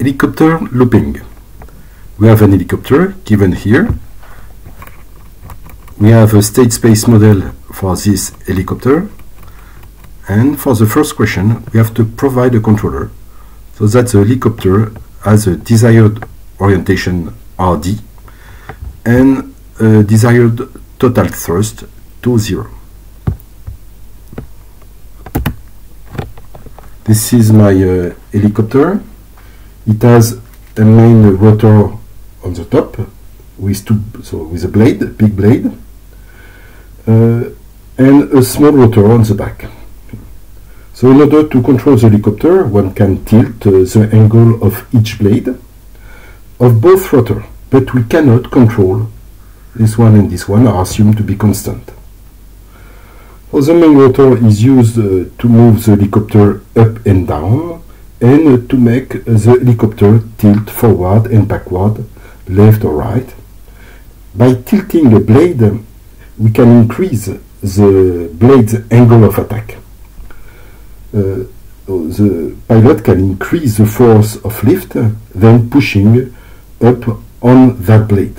helicopter looping. We have an helicopter given here. We have a state space model for this helicopter. And for the first question, we have to provide a controller so that the helicopter has a desired orientation RD and a desired total thrust to zero. This is my uh, helicopter. It has a main rotor on the top with two, so with a blade, big blade, uh, and a small rotor on the back. So in order to control the helicopter, one can tilt uh, the angle of each blade of both rotor, but we cannot control this one and this one are assumed to be constant. So the main rotor is used uh, to move the helicopter up and down and to make the helicopter tilt forward and backward, left or right. By tilting the blade, we can increase the blade's angle of attack. Uh, the pilot can increase the force of lift, then pushing up on that blade.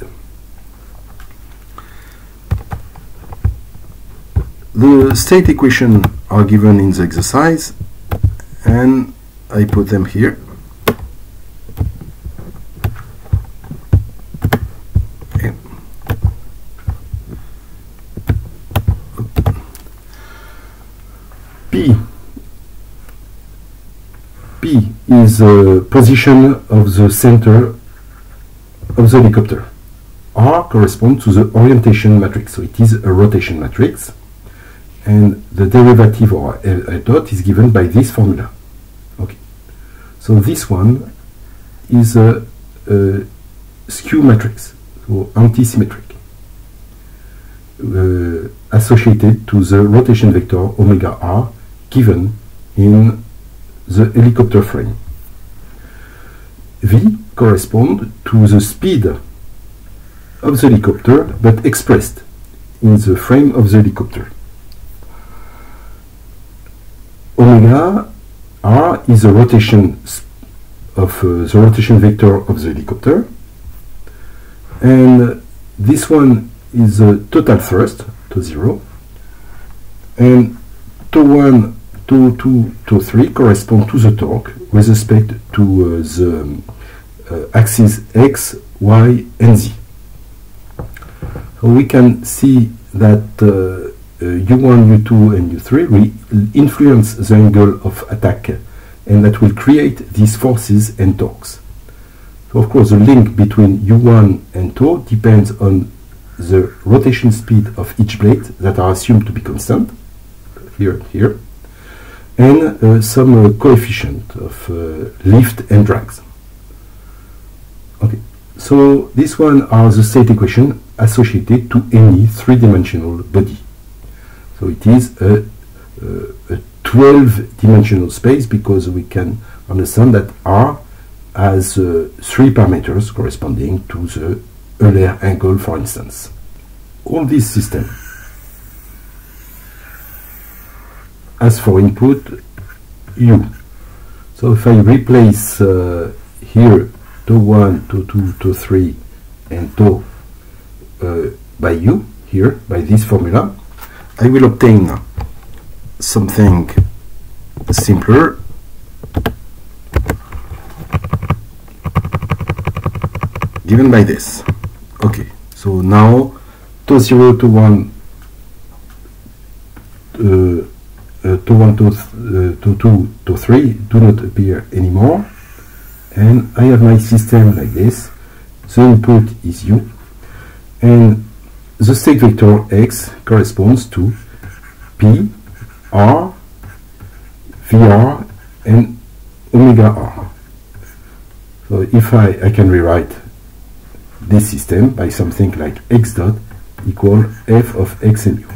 The state equations are given in the exercise and I put them here. P P is the position of the center of the helicopter. R corresponds to the orientation matrix, so it is a rotation matrix and the derivative or a, uh, a, dot is given by this formula. So this one is a, a skew matrix, so anti-symmetric, uh, associated to the rotation vector omega r given in the helicopter frame. V correspond to the speed of the helicopter but expressed in the frame of the helicopter. omega r is the rotation of uh, the rotation vector of the helicopter. And this one is the total thrust to zero. And to 1 to 2 to 3 correspond to the torque with respect to uh, the uh, axis x y and z. So we can see that uh, U1, U2 and U3 will influence the angle of attack and that will create these forces and torques. So of course the link between U1 and 2 depends on the rotation speed of each blade that are assumed to be constant, here and here, and uh, some uh, coefficient of uh, lift and drags. Okay, so this one are the state equation associated to any three-dimensional body. So it is a, a 12 dimensional space because we can understand that R has uh, three parameters corresponding to the Euler angle, for instance. All this system has for input U. So if I replace uh, here to 1, to 2, to 3, and to uh, by U here, by this formula, I will obtain something simpler. Given by this. Okay so now to 0 to 1 uh, uh, to 1 to, uh, to 2 to 3 do not appear anymore. And I have my system like this. The input is u and the state vector x corresponds to p, r, vr, and omega r. So if I, I can rewrite this system by something like x dot equal f of x and u.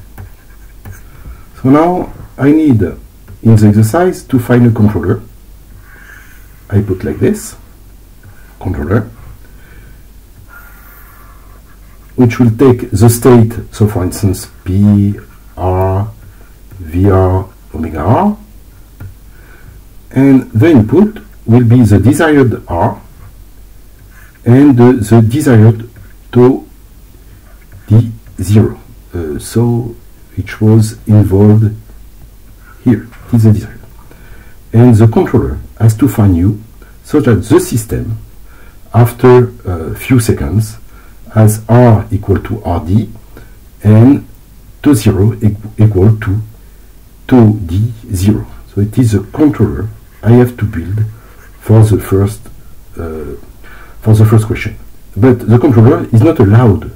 So now I need in the exercise to find a controller. I put like this, controller, which will take the state, so for instance, P, R, VR, omega R, and the input will be the desired R and uh, the desired to D0. Uh, so it was involved here, is the desired. And the controller has to find you so that the system, after a few seconds, has R equal to RD and to 0 equal to 2D0. So it is a controller I have to build for the first uh, for the first question. But the controller is not allowed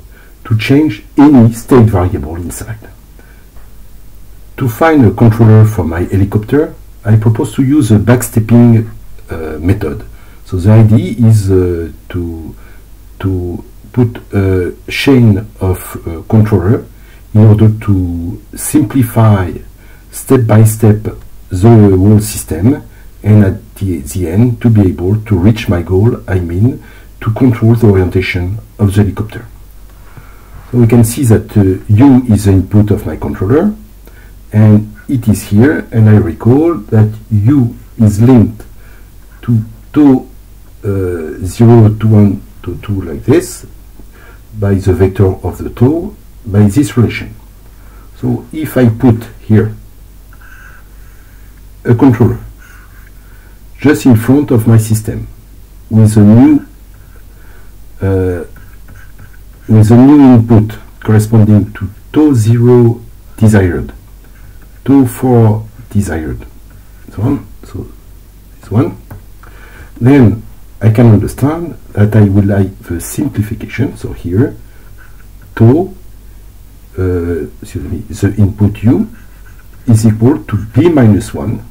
to change any state variable inside. To find a controller for my helicopter, I propose to use a backstepping uh, method. So the idea is uh, to to put a chain of uh, controller in order to simplify step by step the whole system and at the, the end to be able to reach my goal, I mean to control the orientation of the helicopter. So we can see that uh, U is the input of my controller and it is here and I recall that U is linked to, to uh, 0 to 1 to 2 like this by the vector of the tau by this relation. So if I put here a controller just in front of my system with a new uh, with a new input corresponding to tau 0 desired, tau 4 desired, so on, so this one, then I can understand that I would like the simplification, so here, tau, uh, excuse me, the input u is equal to b minus 1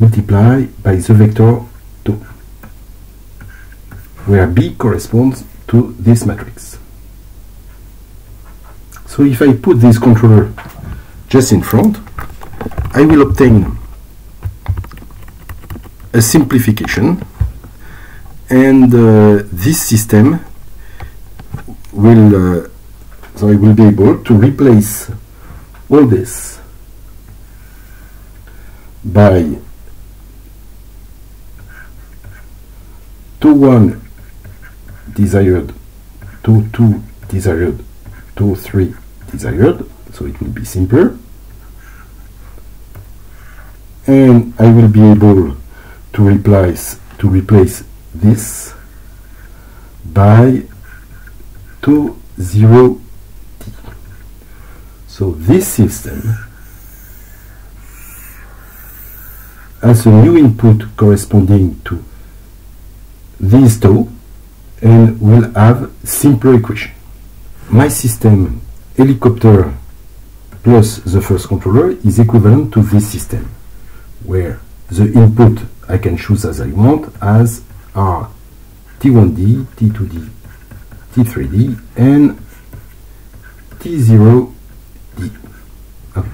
multiplied by the vector 2, where b corresponds to this matrix. So if I put this controller just in front, I will obtain a simplification and uh, this system will uh, so I will be able to replace all this by 2 1 desired, 2 2 desired, 2 3 desired, so it will be simpler. And I will be able to replace to replace this by tau 0 t. So this system has a new input corresponding to these two and we'll have simpler equation. My system helicopter plus the first controller is equivalent to this system where the input I can choose as I want as are T1D, T2D, T3D and T0D. Ah.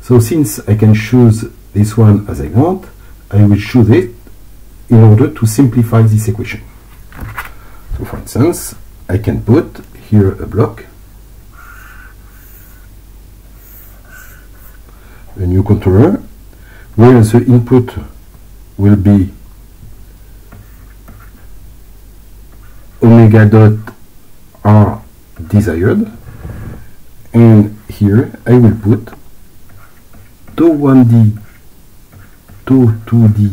So since I can choose this one as I want, I will choose it in order to simplify this equation. So for instance, I can put here a block, a new controller, where the input will be omega dot r desired, and here I will put tau 1d, tau 2d,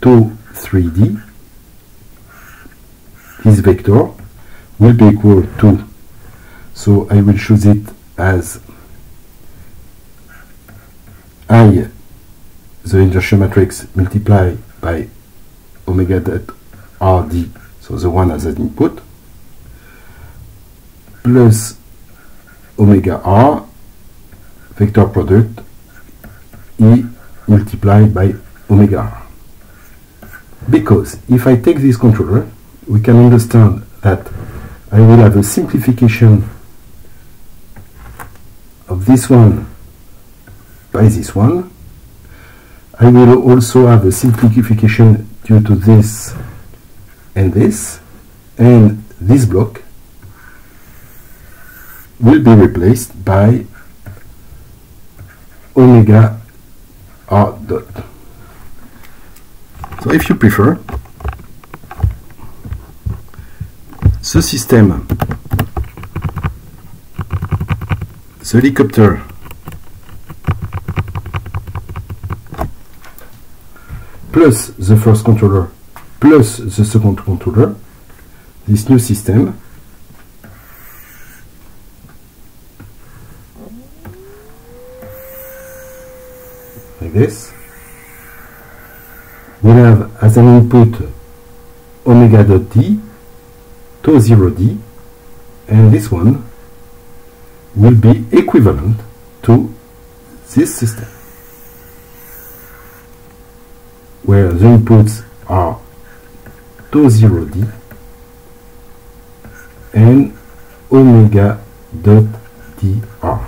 tau 3d, this vector will be equal to, so I will choose it as I, the inertia matrix, multiplied by omega dot rd, so the one as an input, plus omega r vector product e multiplied by omega r. Because if I take this controller, we can understand that I will have a simplification of this one by this one. I will also have a simplification due to this and this, and this block will be replaced by omega r dot. So if you prefer, the system, the helicopter plus the first controller plus the second controller, this new system. Like this. Will have as an input omega dot d to 0d and this one will be equivalent to this system where the inputs are to 0d and omega dot dr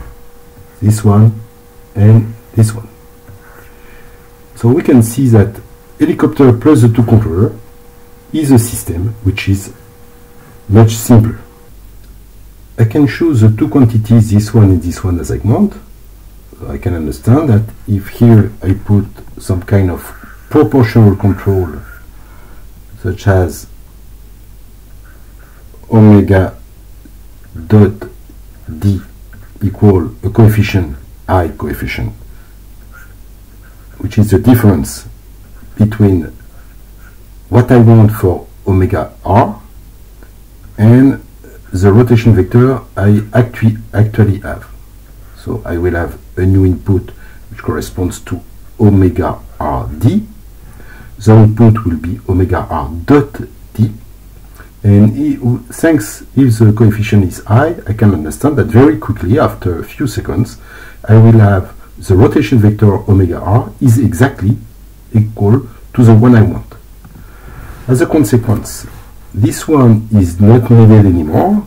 this one and this one so we can see that helicopter plus the two controller is a system which is much simpler. I can choose the two quantities, this one and this one as I want. I can understand that if here I put some kind of proportional control such as omega dot d equal a coefficient i coefficient which is the difference between what I want for omega r and the rotation vector I actually, actually have. So I will have a new input which corresponds to omega rd. The input will be omega r dot d. And thanks if the coefficient is high, I can understand that very quickly after a few seconds I will have the rotation vector omega r is exactly equal to the one I want. As a consequence, this one is not needed anymore,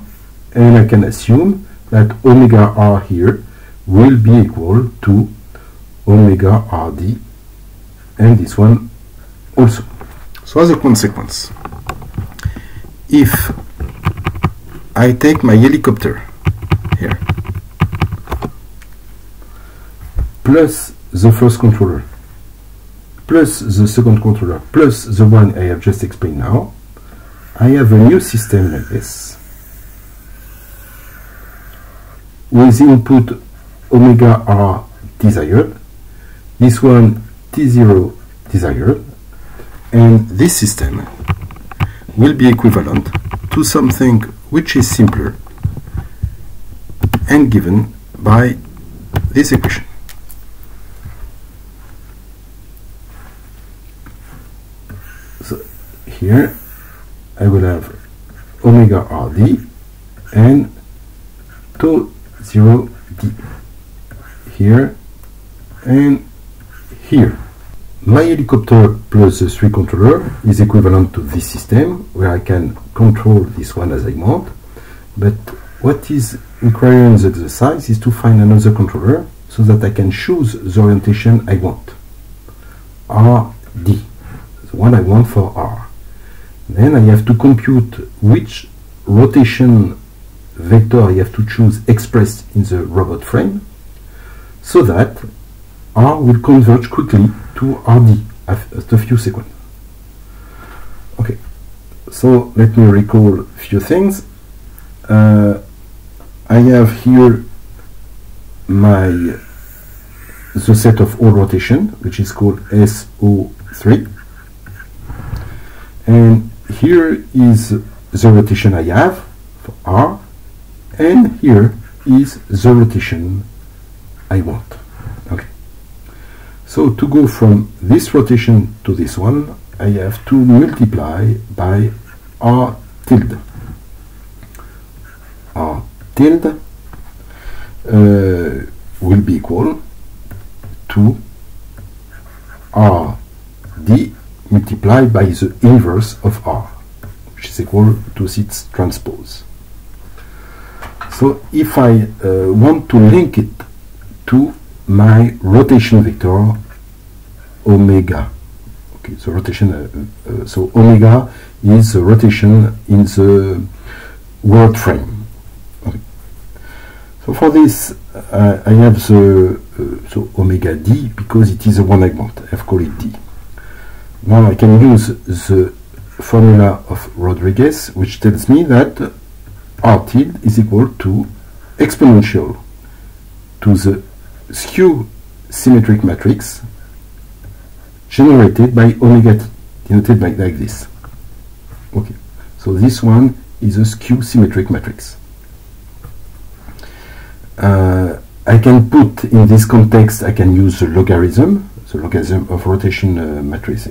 and I can assume that omega r here will be equal to omega rd, and this one also. So as a consequence, if I take my helicopter here, plus the first controller, plus the second controller, plus the one I have just explained now, I have a new system like this, with input omega r desired, this one t0 desired, and this system will be equivalent to something which is simpler and given by this equation. So here I will have omega rd and to 0 d here and here. My helicopter plus the 3 controller is equivalent to this system where I can control this one as I want but what is required in the exercise is to find another controller so that I can choose the orientation I want. RD, the one I want for R. Then I have to compute which rotation vector I have to choose expressed in the robot frame so that R will converge quickly to RD after a few seconds. Okay, so let me recall a few things. Uh, I have here my the set of all rotation which is called SO3 and here is the rotation I have for R and here is the rotation I want so to go from this rotation to this one I have to multiply by R tilde R tilde uh, will be equal to R d multiplied by the inverse of R which is equal to its transpose. So if I uh, want to link it to my rotation vector omega, okay, so rotation, uh, uh, so omega is the rotation in the world frame. Okay. So for this, uh, I have the uh, so omega d because it is a one want. I've called it d. Now I can use the formula of Rodrigues, which tells me that R tilde is equal to exponential to the skew symmetric matrix generated by omega t, denoted by like this. Okay, so this one is a skew symmetric matrix. Uh, I can put in this context, I can use the logarithm, the logarithm of rotation uh, matrix.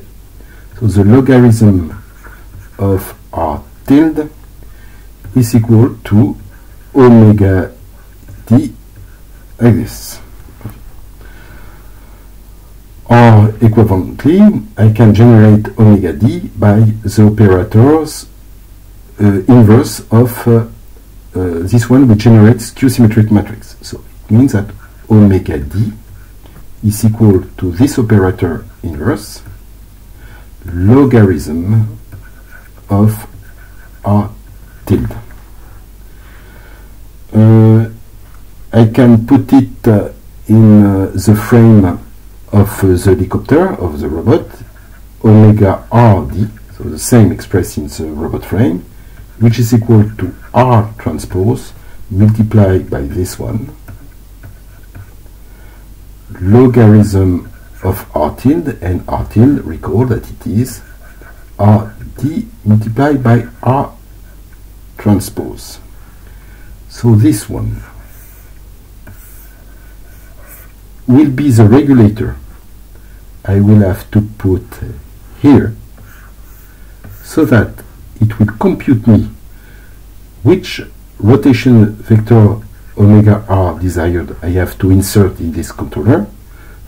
So the logarithm of R tilde is equal to omega t like this. Or equivalently, I can generate omega d by the operators uh, inverse of uh, uh, this one which generates skew-symmetric matrix. So it means that omega d is equal to this operator inverse logarithm of R tilde. Uh, I can put it uh, in uh, the frame of the helicopter, of the robot, omega rd, so the same expressed in the robot frame, which is equal to r transpose multiplied by this one, logarithm of r tilde, and r tilde, recall that it is rd multiplied by r transpose. So this one will be the regulator I will have to put here so that it will compute me which rotation vector omega r desired I have to insert in this controller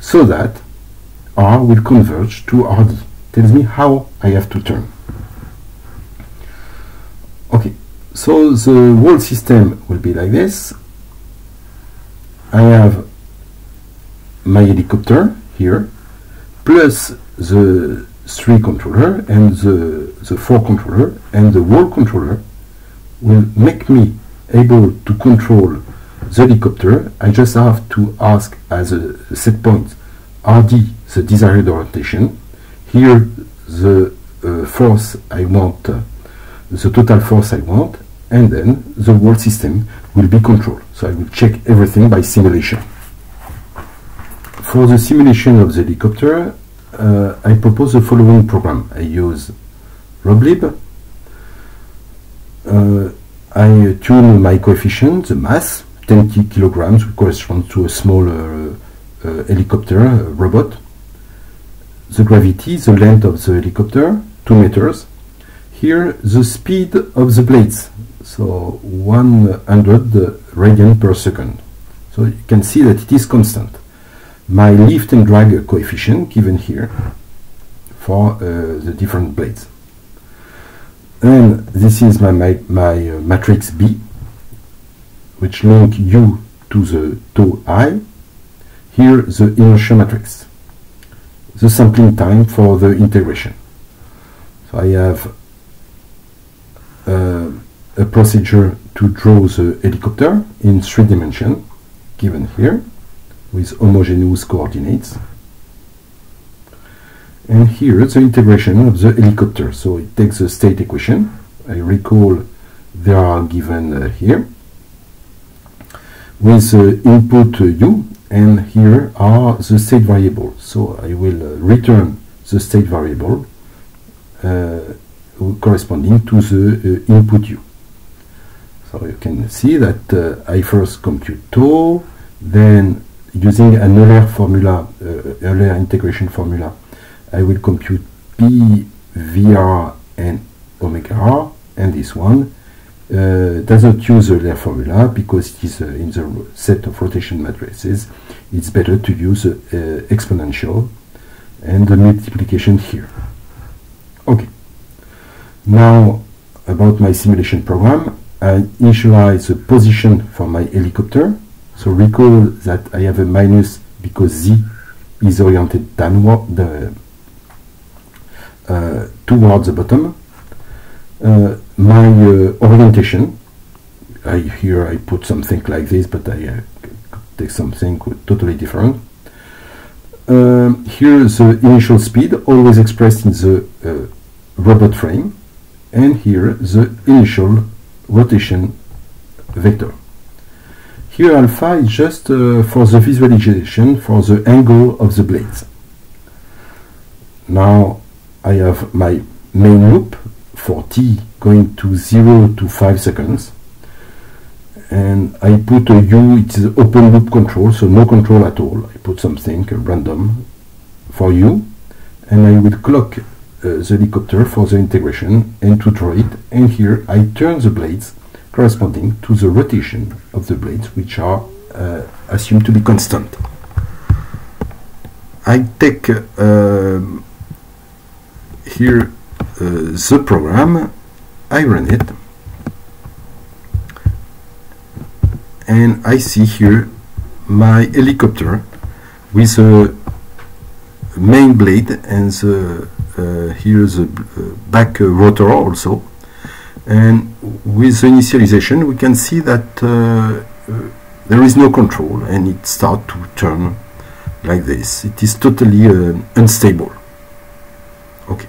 so that r will converge to rd. Tells me how I have to turn. Okay so the whole system will be like this. I have my helicopter here plus the three controller and the, the four controller and the whole controller will make me able to control the helicopter. I just have to ask as a set point RD the desired orientation. Here the uh, force I want, uh, the total force I want, and then the whole system will be controlled. So I will check everything by simulation. For the simulation of the helicopter, uh, I propose the following program. I use RobLib. Uh, I tune my coefficient, the mass, 10 kilograms, which corresponds to a small uh, uh helicopter robot. The gravity, the length of the helicopter, 2 meters. Here, the speed of the blades, so 100 radian per second. So you can see that it is constant my lift and drag coefficient given here for uh, the different blades. And this is my, my, my uh, matrix B, which link U to the tau I. Here the inertia matrix. The sampling time for the integration. So I have uh, a procedure to draw the helicopter in three dimensions, given here with homogeneous coordinates. And here the integration of the helicopter. So it takes the state equation. I recall they are given uh, here with uh, input uh, u and here are the state variables. So I will uh, return the state variable uh, corresponding to the uh, input u. So you can see that I first compute tau, then using an Euler formula, uh, Euler integration formula, I will compute P, VR, and omega r, and this one uh, doesn't use Euler formula because it is uh, in the set of rotation matrices. It's better to use uh, exponential and the multiplication here. Okay. Now about my simulation program, I initialize the position for my helicopter so recall that I have a minus because z is oriented downward the, uh, towards the bottom. Uh, my uh, orientation, I, here I put something like this, but I uh, take something totally different. um, here the initial speed always expressed in the uh, robot frame and here the initial rotation vector. Here alpha is just uh, for the visualization for the angle of the blades. Now I have my main loop for t going to 0 to 5 seconds and I put a U, it's open loop control, so no control at all. I put something random for U and I will clock uh, the helicopter for the integration and to draw it and here I turn the blades corresponding to the rotation of the blades which are uh, assumed to be constant. I take uh, here uh, the program, I run it. And I see here my helicopter with a main blade and the, uh, here the uh, back rotor also and with the initialization we can see that uh, uh there is no control and it starts to turn like this. It is totally uh, unstable. Okay.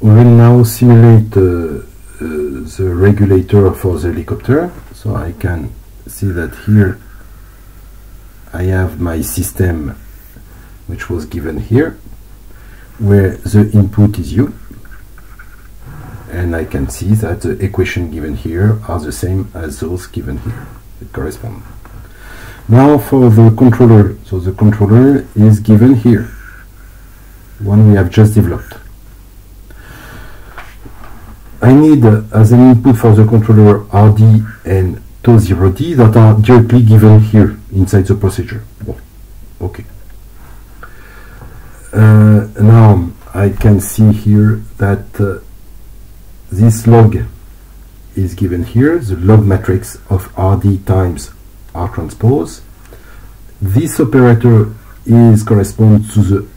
We will now simulate uh, the regulator for the helicopter. So I can see that here I have my system which was given here where the input is u and I can see that the equation given here are the same as those given here that correspond now for the controller. So the controller is given here one we have just developed. I need uh, as an input for the controller RD and TO0D that are directly given here inside the procedure. Okay. Uh, now I can see here that uh, this log is given here, the log matrix of RD times R transpose. This operator is corresponds to the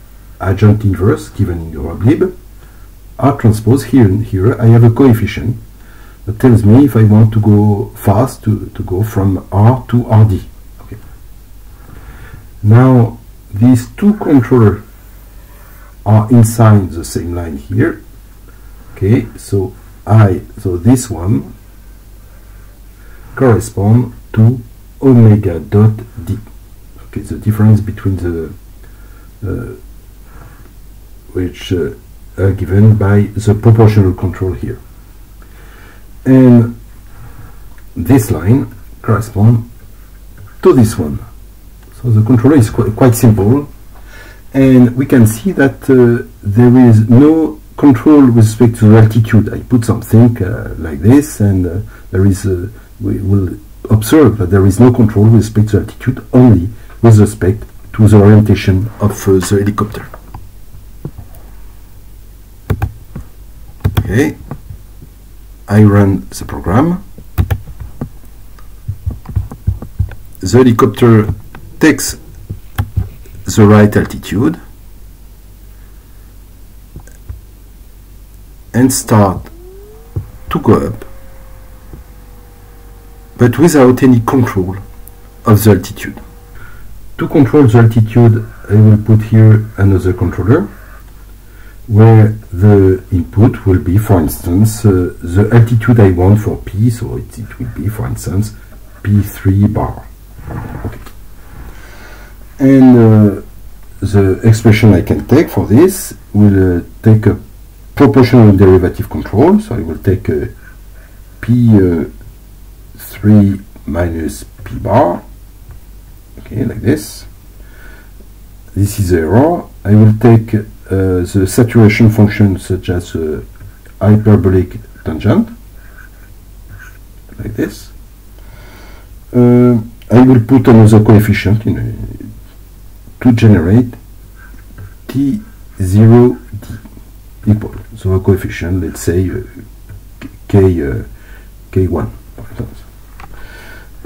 adjoint inverse given in RobLib. R transpose here and here I have a coefficient that tells me if I want to go fast to, to go from R to RD. Okay. Now these two controllers are inside the same line here. Okay, so I so this one correspond to omega dot d. Okay, the difference between the uh, which uh, uh, given by the proportional control here. And this line corresponds to this one. So the controller is qu quite simple and we can see that uh, there is no control with respect to altitude. I put something uh, like this and uh, there is we will observe that there is no control with respect to altitude only with respect to the orientation of uh, the helicopter. Okay, I run the program. The helicopter takes the right altitude and start to go up but without any control of the altitude. To control the altitude I will put here another controller where the input will be, for instance, uh, the altitude I want for P, so it, it will be, for instance, P3 bar. Okay. And uh, the expression I can take for this will uh, take a proportional derivative control, so I will take a P3 uh, minus P bar, okay, like this. This is a error. I will take uh, the saturation function such as uh, hyperbolic tangent like this uh, I will put another coefficient in, to generate T0D equal so a coefficient let's say uh, K, uh, K1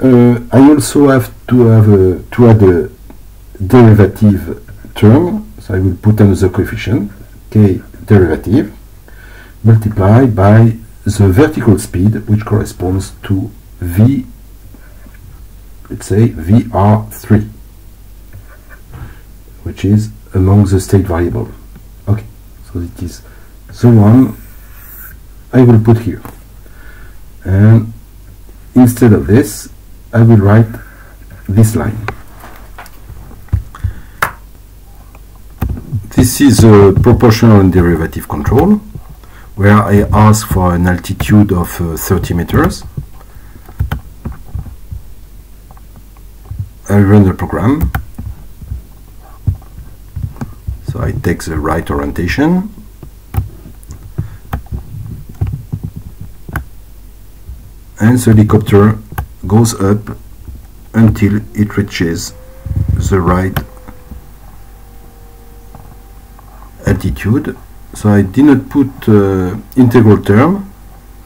uh, I also have to have a, to add a derivative term so I will put another coefficient, k derivative, multiplied by the vertical speed which corresponds to v let's say vr3 which is among the state variable okay so it is the one I will put here. And instead of this I will write this line. This is a proportional and derivative control where I ask for an altitude of uh, 30 meters. I run the program so I take the right orientation. And the helicopter goes up until it reaches the right altitude. So I did not put uh, integral term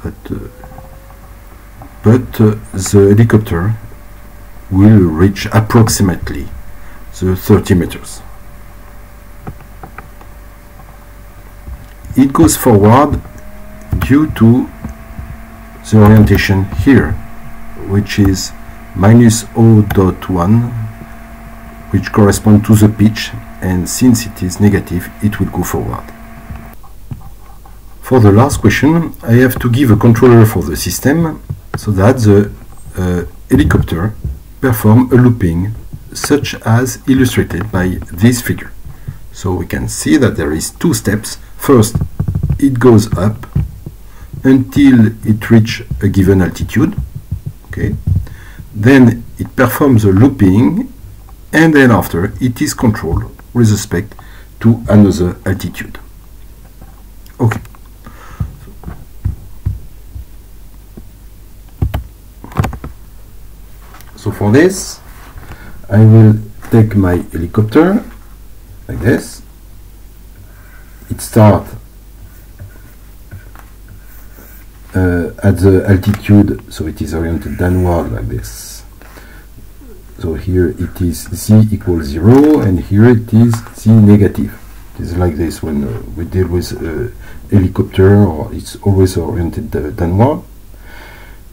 but, uh, but uh, the helicopter will reach approximately the 30 meters it goes forward due to the orientation here which is minus 0.1 which corresponds to the pitch and since it is negative it will go forward. For the last question I have to give a controller for the system so that the uh, helicopter perform a looping such as illustrated by this figure. So we can see that there is two steps. First it goes up until it reach a given altitude okay? Then it performs a looping and then after it is controlled with respect to another altitude. Okay. So for this I will take my helicopter like this. It start uh, at the altitude so it is oriented downward like this. So here it is z equals 0 and here it is z negative. It is like this when uh, we deal with a helicopter or it's always oriented uh, downward.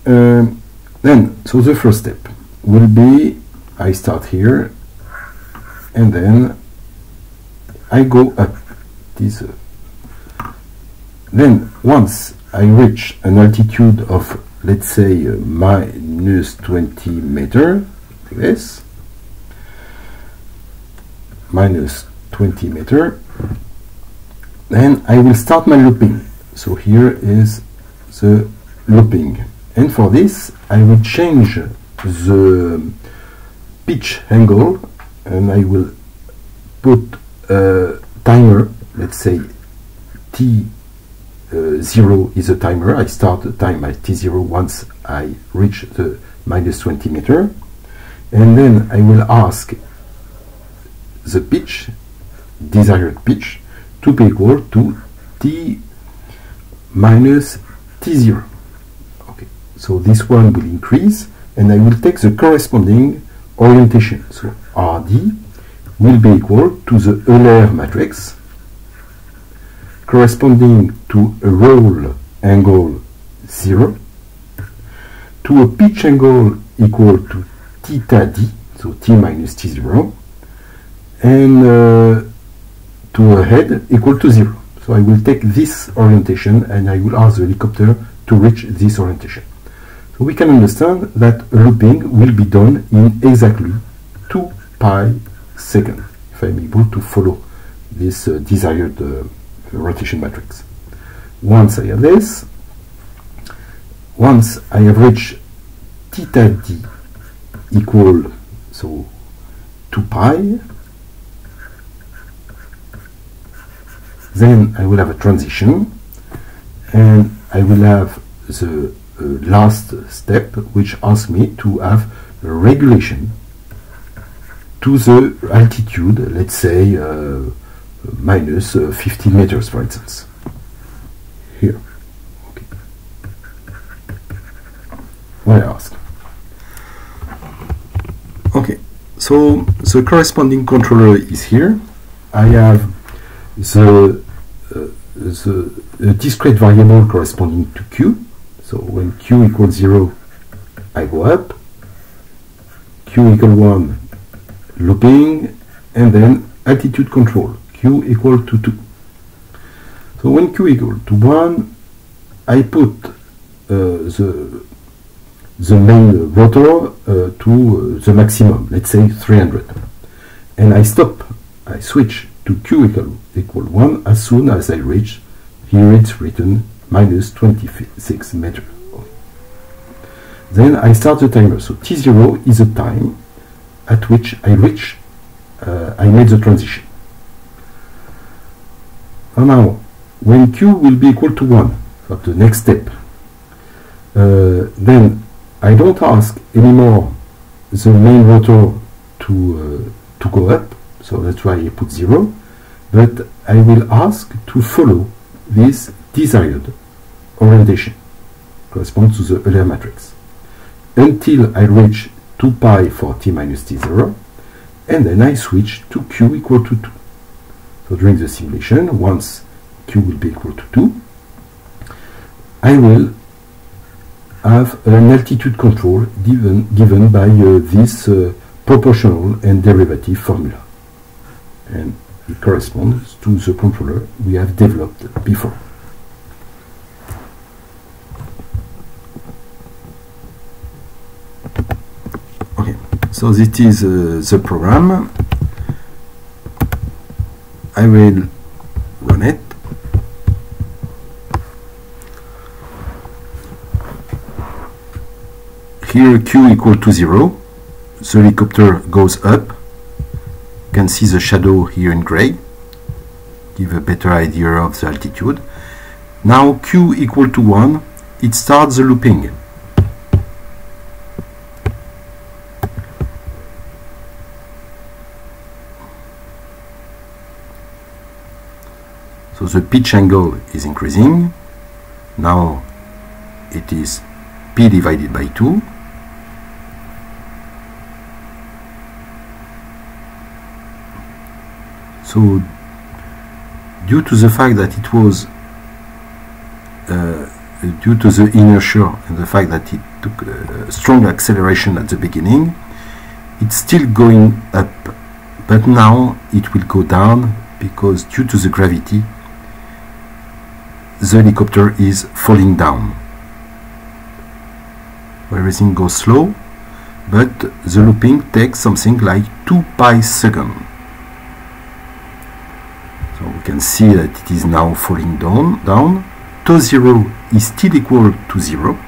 Um, then so the first step will be I start here and then I go up this uh, then once I reach an altitude of let's say uh, minus 20 meter like this minus 20 meter. Then I will start my looping. So here is the looping. And for this I will change the pitch angle and I will put a timer let's say t uh, 0 is a timer. I start the time at t0 once I reach the minus 20 meter. And then I will ask the pitch, desired pitch, to be equal to t minus t0. Okay, so this one will increase and I will take the corresponding orientation. So RD will be equal to the Euler matrix corresponding to a roll angle 0 to a pitch angle equal to theta d, so t minus t0, and uh, to a head equal to 0. So I will take this orientation and I will ask the helicopter to reach this orientation. So we can understand that looping will be done in exactly 2 pi second, if I'm able to follow this uh, desired uh, rotation matrix. Once I have this, once I have reached theta d equal so 2 pi, then I will have a transition and I will have the uh, last step which asks me to have a regulation to the altitude, let's say uh, minus uh, 50 meters, for instance. Here. Okay. What I ask. Okay, so the corresponding controller is here. I have the uh, the, the discrete variable corresponding to q. So when q equals 0, I go up, q equal 1, looping, and then altitude control, q equal to 2. So when q equal to 1, I put uh, the, the main rotor uh, to the maximum, let's say 300. And I stop, I switch to q equal, equal 1 as soon as I reach, here it's written minus 26 meters. Then I start the timer. So T0 is the time at which I reach, uh, I made the transition. And now, when Q will be equal to 1, for the next step, uh, then I don't ask anymore the main rotor to, uh, to go up, so that's why I put 0, but I will ask to follow this desired orientation, corresponds to the Euler matrix, until I reach 2 pi for t minus t0, and then I switch to q equal to 2. So during the simulation, once q will be equal to 2, I will have an altitude control given, given by uh, this uh, proportional and derivative formula. And it corresponds to the controller we have developed before. Okay, so this is uh, the program. I will run it. Here q equal to 0. The helicopter goes up. You can see the shadow here in gray. Give a better idea of the altitude. Now q equal to 1 it starts the looping so the pitch angle is increasing. Now it is pi divided by 2 So, due to the fact that it was uh, due to the inertia and the fact that it took a strong acceleration at the beginning, it's still going up, but now it will go down because due to the gravity, the helicopter is falling down. Everything goes slow, but the looping takes something like 2 pi seconds. So we can see that it is now falling down. down. Tau 0 is still equal to 0.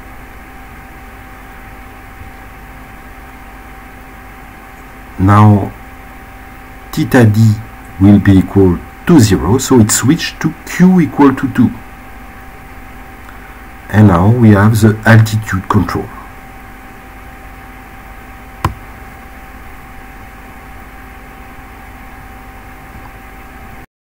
Now theta d will be equal to 0, so it switched to q equal to 2. And now we have the altitude control.